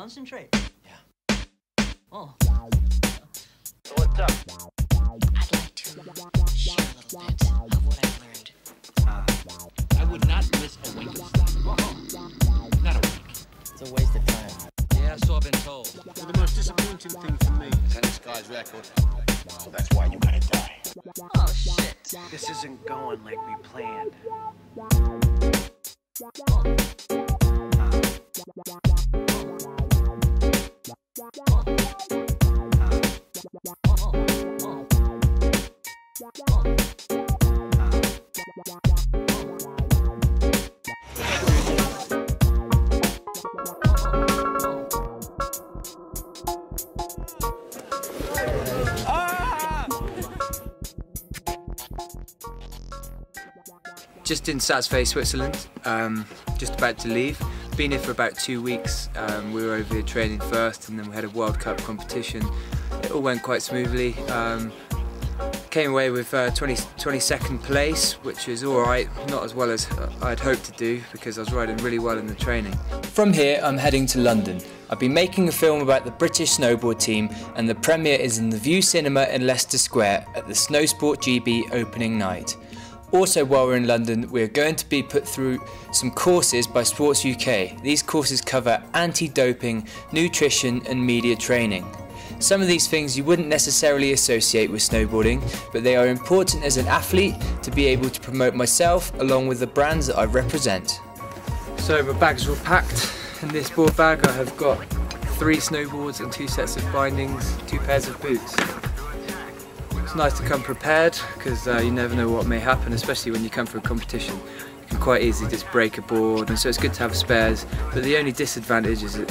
Concentrate. Yeah. Oh. What's up? I'd like to share a little bit of what I've learned. Uh, I would not miss a wink of sleep. Not a wink. It's a waste of time. Yeah, so I've been told. The most disappointing thing for me. Tennis guy's record. That's why you gotta die. Oh shit. This isn't going like we planned. Oh. Just in Saas-Fee, Switzerland, um, just about to leave. Been here for about two weeks. Um, we were over here training first and then we had a World Cup competition. It all went quite smoothly. Um, came away with uh, 20, 22nd place, which is alright, not as well as I'd hoped to do because I was riding really well in the training. From here, I'm heading to London. I've been making a film about the British snowboard team, and the premiere is in the Vue Cinema in Leicester Square at the Snowsport GB opening night. Also, while we're in London, we're going to be put through some courses by Sports UK. These courses cover anti doping, nutrition, and media training. Some of these things you wouldn't necessarily associate with snowboarding, but they are important as an athlete to be able to promote myself along with the brands that I represent. So, my bags are all packed. In this board bag, I have got three snowboards and two sets of bindings, two pairs of boots. It's nice to come prepared because uh, you never know what may happen, especially when you come for a competition. You can quite easily just break a board, and so it's good to have spares. But the only disadvantage is it,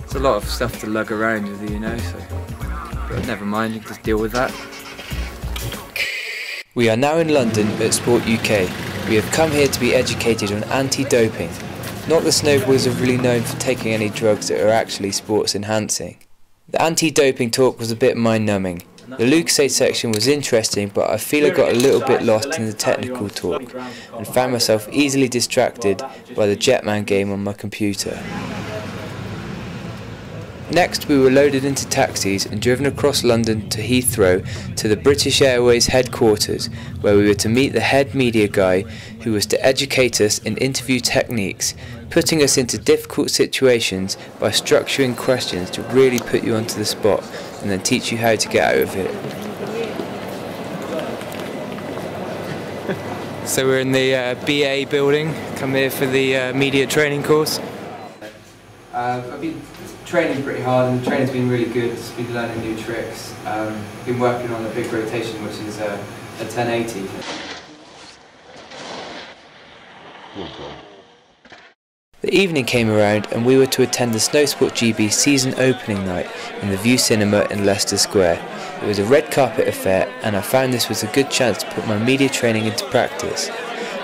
it's a lot of stuff to lug around with you, you know. So, but never mind, you can just deal with that. We are now in London at Sport UK. We have come here to be educated on anti-doping. Not the snowboarders are really known for taking any drugs that are actually sports enhancing. The anti-doping talk was a bit mind-numbing. The Lucozade section was interesting, but I feel I got a little bit lost in the technical talk and found myself easily distracted by the Jetman game on my computer. Next, we were loaded into taxis and driven across London to Heathrow to the British Airways headquarters, where we were to meet the head media guy who was to educate us in interview techniques, putting us into difficult situations by structuring questions to really put you onto the spot and then teach you how to get out of it. So we're in the uh, BA building, come here for the uh, media training course. Uh, I've been training pretty hard and the training's been really good, just been learning new tricks. Um, been working on a big rotation which is a, a 1080. The evening came around and we were to attend the Snowsport GB season opening night in the Vue Cinema in Leicester Square. It was a red carpet affair and I found this was a good chance to put my media training into practice.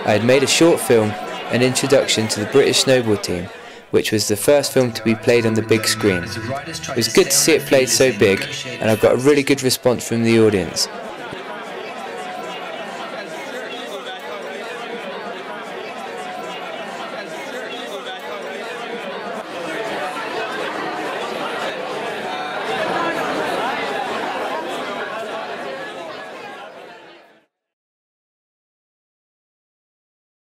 I had made a short film, an introduction to the British snowboard team, which was the first film to be played on the big screen. It was good to see it played so big and I got a really good response from the audience.